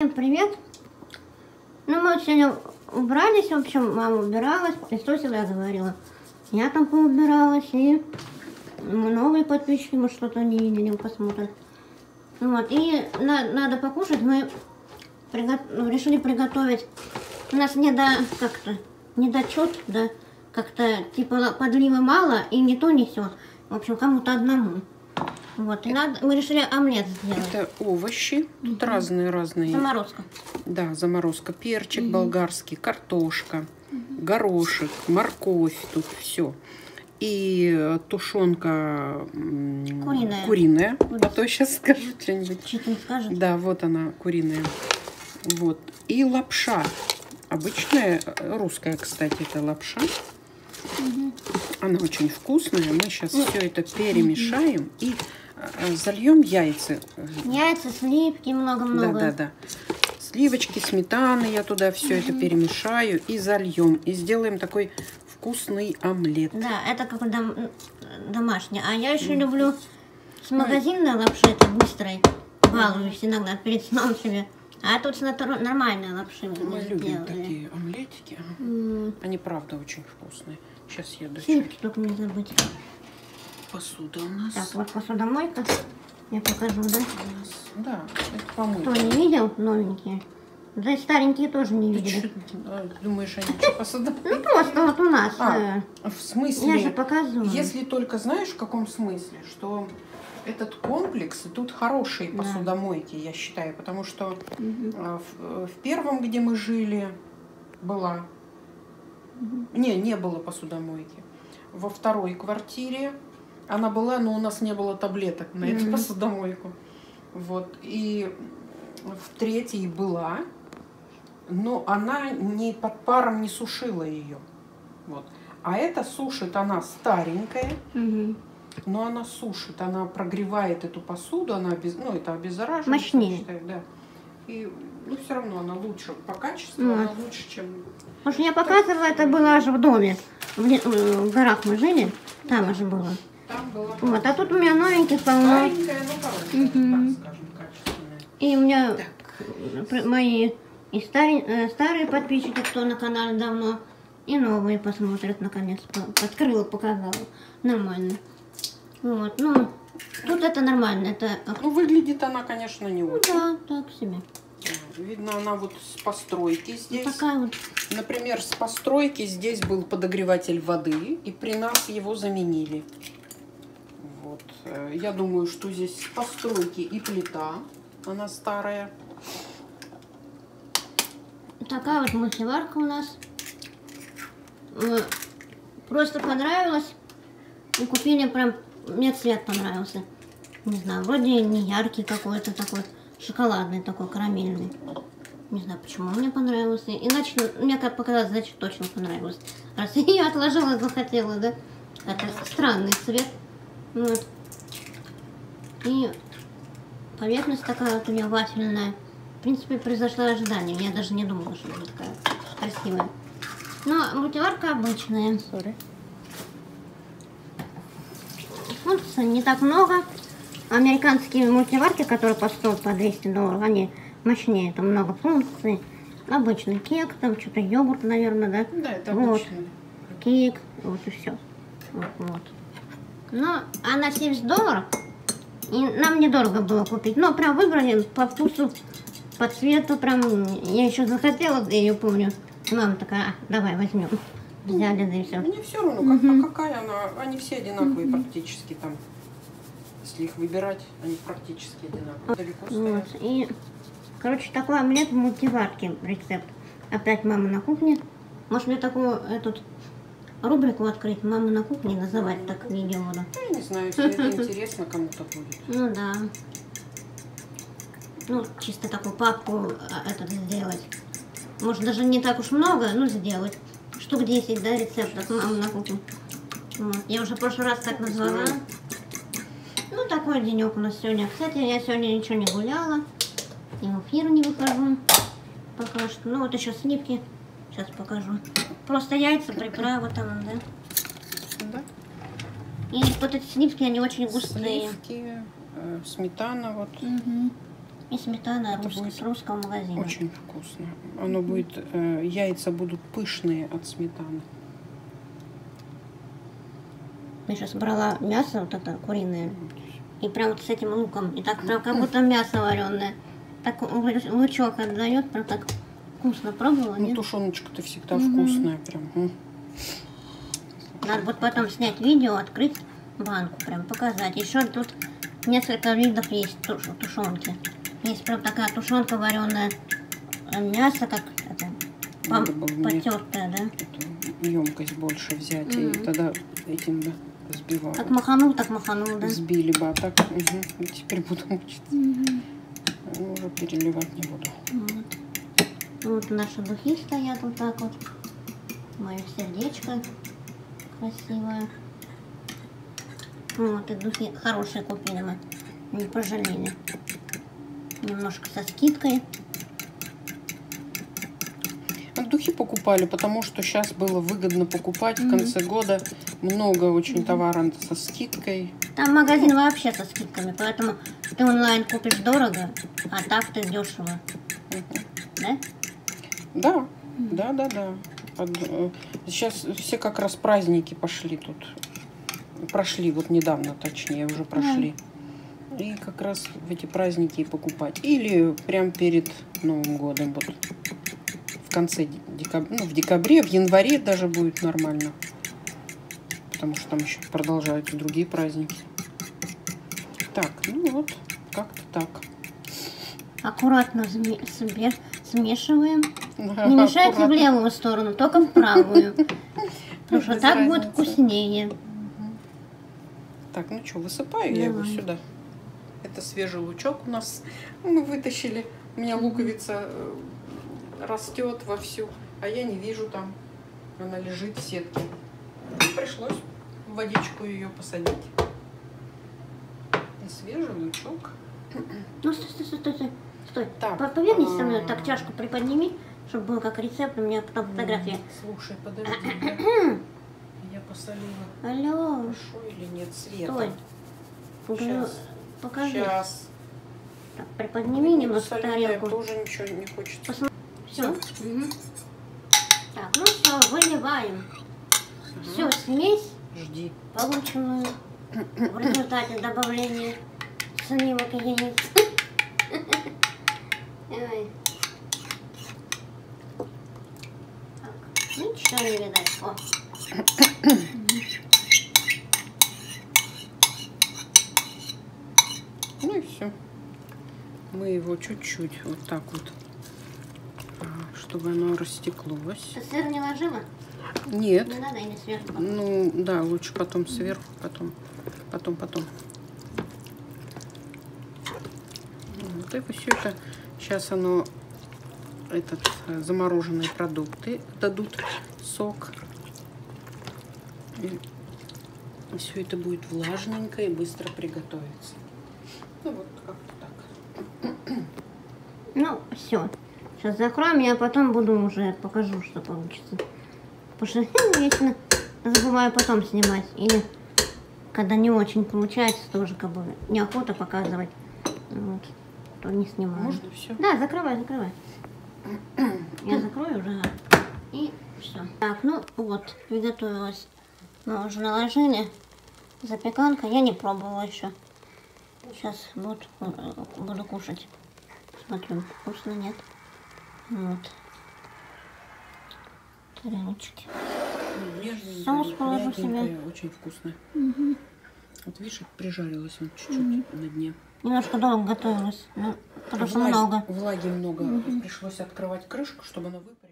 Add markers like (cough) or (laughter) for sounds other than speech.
Всем привет! Ну, мы вот сегодня убрались, в общем, мама убиралась, пылесосила, я говорила. Я там поубиралась, и новые подписчики, может, что-то не видели, посмотрят. Вот, и на- надо покушать, мы приго- ну, решили приготовить. У нас не до, как-то, недочет, да, как-то, типа, подлива мало, и не то, не все. В общем, кому-то одному. Вот, и надо, мы решили омлет сделать. Это овощи, тут разные-разные. Заморозка. Да, заморозка, перчик болгарский, картошка, горошек, морковь, тут все. И э, тушенка Куриная. куриная. А то сейчас скажу что-нибудь. Что-то не скажет? Да, вот она, куриная. Вот. И лапша. Обычная, э, русская, кстати, это лапша. Она очень вкусная. Мы сейчас все это перемешаем и э, зальем яйца. Яйца, сливки, много-много. Да, да, да. Сливочки, сметаны я туда все это перемешаю и зальем. И сделаем такой вкусный омлет. Да, это как дом- домашний. А я еще люблю с магазинной лапши, это быстрой. Балуюсь иногда перед сном себе. А тут с натур- нормальной лапши мы любим сделали. такие омлетики. М, Они правда очень вкусные. Сейчас я дочу. Сливки только не забыть. Посуда у нас. Так, вот посудомойка. Я покажу, да? Да, это Кто помыть. не видел, новенькие. Да и старенькие тоже не видели. Думаешь, они что, посуда? Ну просто вот у нас. А, э, в смысле? Я же показываю. Если только знаешь, в каком смысле, что этот комплекс, и тут хорошие Да. посудомойки, я считаю, потому что а, в, в первом, где мы жили, была. Не, не было посудомойки. Во второй квартире она была, но у нас не было таблеток на эту посудомойку. Вот. И в третьей была, но она не под паром не сушила ее. Вот. А эта сушит, она старенькая, но она сушит, она прогревает эту посуду, она обез... ну, это обеззараживает. Мощнее. считаю, да. И ну, все равно она лучше по качеству, Ну, она лучше, чем Потому что я показывала, это было аж в доме. В, не- в горах мы жили, там же было. Вот, а тут у меня новеньких полно. Мгм. так. И у меня Так, мои и старе- э, старые подписчики, кто на канале давно, и новые посмотрят, наконец. Открыла, показала. Нормально. Вот, ну, тут это нормально. Это, ну выглядит она, конечно, не ну очень. да, так себе. Видно, она вот с постройки Вот здесь. такая вот. Например, с постройки здесь был подогреватель воды, и при нас его заменили. Вот. э, Я думаю, что здесь постройки и плита, она старая. Такая вот мультиварка у нас. Э, Просто понравилось. И купили прям... Мне цвет понравился. Не знаю, вроде не яркий какой-то такой. Шоколадный такой, карамельный. Не знаю, почему мне понравился. Иначе, мне как показалось, значит, точно понравилось. Раз (laughs) я отложила, захотела, да? Это странный цвет. Вот. И поверхность такая вот у нее вафельная. В принципе, произошло ожидание. Я даже не думала, что будет такая красивая. Но мультиварка обычная. Функций не так много. Американские мультиварки, которые по 100, по 200 долларов, они мощнее. Там много функций. Обычный кек, там что-то йогурт, наверное, да? Да, это Вот. обычный. Кек, вот и все. Вот, вот. Но она 70 долларов. И нам недорого было купить. Но прям выбрали по вкусу, по цвету. Прям я еще захотела, я ее помню. Мама такая, «А, давай возьмем. Взяли, да и все. Мне все равно, как- а какая она. Они все одинаковые практически там. Если их выбирать, они практически одинаковые. Далеко Вот. стоят. И, короче, такой омлет в мультиварке рецепт. Опять мама на кухне. Может мне такую эту рубрику открыть, мама на кухне, называть так видео буду. Я не знаю, если это интересно кому-то будет. Ну да. Ну, чисто такую папку а, этот сделать. Может, даже не так уж много, ну, сделать. Штук 10, да, рецептов мамы на кухне. Вот. Я уже в прошлый раз так назвала. Ну, такой денек у нас сегодня. Кстати, я сегодня ничего не гуляла. И в эфир не выхожу. Пока что. Ну, вот еще сливки. Сейчас покажу. Просто яйца, приправа там, да. Да? И вот эти сливки, они очень густые. Сливки, э, сметана вот. Мгм. И сметана Это будет с русского магазина. Очень вкусно. Оно будет, э, яйца будут пышные от сметаны. Я сейчас брала мясо вот это куриное. И прям вот с этим луком. И так прям как будто мясо вареное. Так лу- лучок отдает, прям так вкусно пробовала, Ну, нет? тушеночка-то всегда вкусная прям. Надо будет потом снять видео, открыть банку, прям показать. Еще тут несколько видов есть туш- тушенки. Есть прям такая тушенка вареная, мясо как это, мне потертое, да? емкость больше взять. И тогда этим бы сбивала. Как маханул, так маханул, да? Сбили бы, а так и теперь буду мучиться. Ну, Уже переливать не буду. Вот. Вот наши духи стоят вот так вот. Мое сердечко красивое. Вот, и духи хорошие купили мы. Не пожалели. Немножко со скидкой. Духи покупали, потому что сейчас было выгодно покупать в конце года. Много очень товара со скидкой. Там магазин вообще со скидками, поэтому ты онлайн купишь дорого, а так ты дешево. Да? Да, да, да, да. Под- э, Сейчас все как раз праздники пошли тут. Прошли, вот недавно точнее, уже прошли. И как раз в эти праздники и покупать. Или прям перед Новым годом. Вот в конце декабря, ну, в декабре, в январе даже будет нормально. Потому что там еще продолжаются другие праздники. Так, ну вот, как-то так. Аккуратно себе- смешиваем. Не мешайте в левую сторону, только в правую. Потому что так будет вкуснее. Так, ну что, высыпаю я его сюда. Это свежий лучок у нас. Мы вытащили. У меня луковица э, растет вовсю, а я не вижу там. Она лежит в сетке. И Пришлось в водичку ее посадить. И свежий лучок. Ну, стой, стой, стой, стой, стой. Так, По- Повернись со мной, а. так чашку приподними, чтобы был как рецепт, у меня потом фотография. Слушай, подожди. Я, (clears throat) я посолила. Алло, Хорошо или нет света? стой. Сейчас. Покажи. Сейчас. Так, приподними немножко Соленая тарелку. тоже ничего не хочется. Все. Так, ну все, выливаем. Всю смесь, Жди. полученную в результате добавления сливок и яиц. Ой. Так, ничего не видать. О. Ну и все. Мы его чуть-чуть вот так вот, а, чтобы оно растеклось. Ты сыр не ложила? Нет. Не надо или сверху? Ну да, лучше потом сверху, потом, потом, потом. Вот и все это. Сейчас оно этот э, замороженные продукты дадут сок. И все это будет влажненько и быстро приготовится. Ну вот как-то так. Ну, все. Сейчас закроем, я потом буду уже покажу, что получится. Потому что (laughs) вечно забываю потом снимать. Или когда не очень получается, тоже как бы неохота показывать. Вот. То не снимаю. Можно все? Да, закрывай, закрывай. Я закрою уже. И все. Так, ну вот, приготовилась. Мы уже наложили. Запеканка. Я не пробовала еще. Сейчас буду, э, буду кушать. Смотрю, вкусно, нет. Вот. Тарелочки. Соус положу себе. Очень вкусно. Вот видишь, прижарилась он чуть-чуть на дне. Немножко долго готовилась. Ну, потому что Влаги- много. Влаги много. Пришлось открывать крышку, чтобы она выпала.